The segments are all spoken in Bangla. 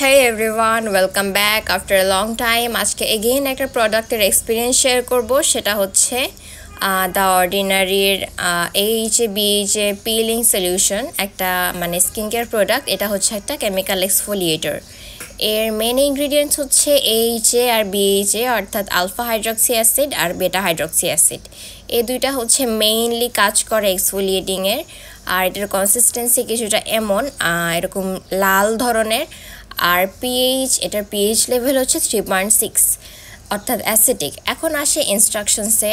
Hey everyone, welcome back after a long time. আজকে এগেইন একটা প্রোডাক্টের এক্সপিরিয়েন্স শেয়ার করব। সেটা হচ্ছে দ্য অর্ডিনারির এইচ বিএইচ পিলিং সলিউশন একটা মানে স্কিন কেয়ার প্রোডাক্ট এটা হচ্ছে একটা কেমিক্যাল এক্সফোলিয়েটর এর মেন ইনগ্রিডিয়েন্টস হচ্ছে এইচ এ আর বিএইচ এ অর্থাৎ আলফা হাইড্রক্সি অ্যাসিড আর বেটা হাইড্রক্সি অ্যাসিড এই দুইটা হচ্ছে মেইনলি কাজ করে এক্সফোলিয়েটিংয়ের আর এটার কনসিস্টেন্সি কিছুটা এমন এরকম লাল ধরনের। আর পিএইচ এটার পিএইচ লেভেল হচ্ছে থ্রি পয়েন্ট সিক্স অর্থাৎ অ্যাসিটিক এখন আসে ইনস্ট্রাকশনসে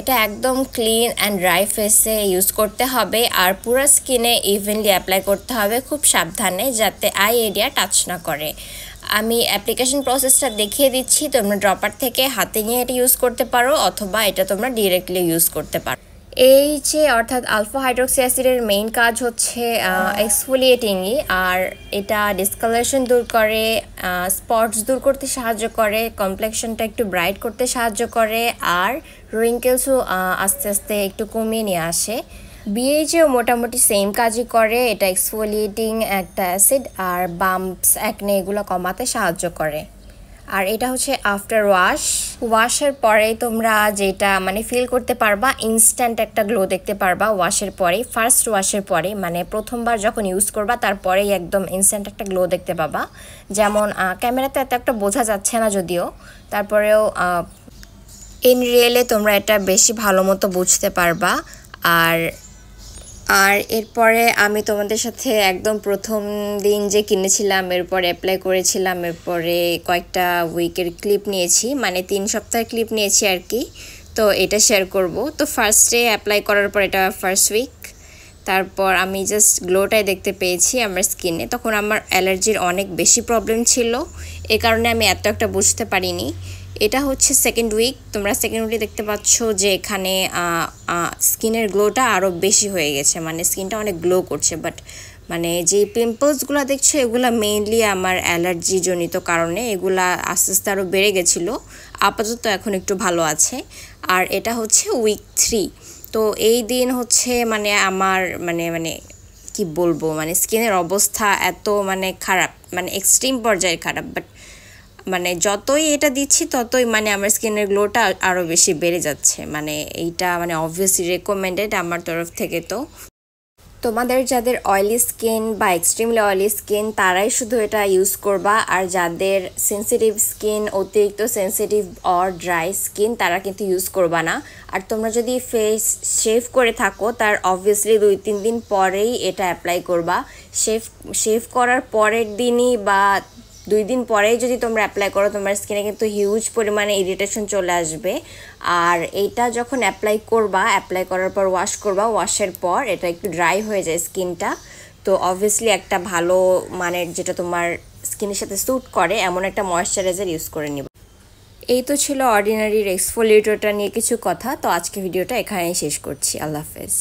এটা একদম ক্লিন অ্যান্ড ড্রাই ফেসে ইউজ করতে হবে, আর পুরো স্কিনে ইভেনলি অ্যাপ্লাই করতে হবে খুব সাবধানে, যাতে আই এরিয়া টাচ না করে। আমি অ্যাপ্লিকেশন প্রসেসটা দেখিয়ে দিচ্ছি, তোমরা ড্রপার থেকে হাতে নিয়ে এটা ইউজ করতে পারো, অথবা এটা তোমরা ডিরেক্টলি ইউজ করতে পারো। এই যে অর্থাৎ আলফা হাইড্রোক্সি অ্যাসিডের মেইন কাজ হচ্ছে এক্সফোলিয়েটিংই আর এটা ডিসকালারেশন দূর করে স্পটস দূর করতে সাহায্য করে কমপ্লেকশনটা একটু ব্রাইট করতে সাহায্য করে আর রিঙ্কেলসও আস্তে আস্তে একটু কমিয়ে নিয়ে আসে। বিএইচেও মোটামুটি সেম কাজই করে এটা এক্সফোলিয়েটিং একটা অ্যাসিড আর বাম্পস একনে এগুলো কমাতে সাহায্য করে। আর এটা হচ্ছে আফটার ওয়াশ ওয়াশের পরে তোমরা যেটা মানে ফিল করতে পারবা ইনস্ট্যান্ট একটা গ্লো দেখতে পারবা ওয়াশের পরে ফার্স্ট ওয়াশের পরে মানে প্রথমবার যখন ইউজ করবা, তারপরেই একদম ইনস্ট্যান্ট একটা গ্লো দেখতে পাবা। যেমন ক্যামেরাতে এত একটা বোঝা যাচ্ছে না যদিও, তারপরেও ইন রিয়েলে তোমরা এটা বেশি ভালো মতো বুঝতে পারবা। আর আর এরপরে আমি তোমাদের সাথে একদম প্রথম দিন যে কিনেছিলাম, এরপর অ্যাপ্লাই করেছিলাম, এরপরে কয়েকটা উইকের ক্লিপ নিয়েছি মানে তিন সপ্তাহের ক্লিপ নিয়েছি আর কি। তো এটা শেয়ার করব। তো ফার্স্টে অ্যাপ্লাই করার পর এটা ফার্স্ট উইক তারপর আমি জাস্ট গ্লোটাই দেখতে পেয়েছি আমার স্কিনে তখন আমার অ্যালার্জির অনেক বেশি প্রবলেম ছিল, এ কারণে আমি এত একটা বুঝতে পারিনি। এটা হচ্ছে সেকেন্ড উইক তোমরা সেকেন্ড উইকে দেখতে পাচ্ছ যে এখানে স্কিনের গ্লোটা আরও বেশি হয়ে গেছে। মানে স্কিনটা অনেক গ্লো করছে বাট মানে যে পিম্পলসগুলো দেখছ, এগুলো মেইনলি আমার অ্যালার্জি জনিত কারণে এগুলা আস্তে আস্তে আরও বেড়ে গেছিল। আপাতত এখন একটু ভালো আছে। আর এটা হচ্ছে উইক থ্রি তো এই দিন হচ্ছে মানে আমার মানে মানে কি বলব? মানে স্কিনের অবস্থা এত মানে খারাপ মানে এক্সট্রিম পর্যায়ে খারাপ বাট মানে যতই এটা দিচ্ছি, ততই মানে আমার স্কিনের গ্লোটা আরও বেশি বেড়ে যাচ্ছে। মানে এইটা মানে অবভিয়াসলি রেকমেন্ডেড আমার তরফ থেকে তো। তোমাদের যাদের অয়েলি স্কিন বা এক্সট্রিমলি অয়েলি স্কিন তারাই শুধু এটা ইউজ করবা। আর যাদের সেন্সিটিভ স্কিন অতিরিক্ত সেন্সিটিভ অর ড্রাই স্কিন তারা কিন্তু ইউজ করবা না। আর তোমরা যদি ফেস শেভ করে থাকো, তার অবভিয়াসলি দুই, তিন দিন পরেই এটা অ্যাপ্লাই করবা। শেভ শেভ করার পরের দিনই বা দুই দিন পরেই যদি তোমরা অ্যাপ্লাই করো, তোমার স্কিনে কিন্তু হিউজ পরিমাণে ইরিটেশন চলে আসবে। আর এইটা যখন অ্যাপ্লাই করবা অ্যাপ্লাই করার পর ওয়াশ করবা ওয়াশের পর এটা একটু ড্রাই হয়ে যায় স্কিনটা তো অবভিয়াসলি একটা ভালো মানের যেটা তোমার স্কিনের সাথে স্যুট করে, এমন একটা ময়শ্চারাইজার ইউজ করে নিব। এই তো ছিল অর্ডিনারির এক্সফোলিয়েটরটা নিয়ে কিছু কথা। তো আজকে ভিডিওটা এখানেই শেষ করছি। আল্লাহ হাফেজ।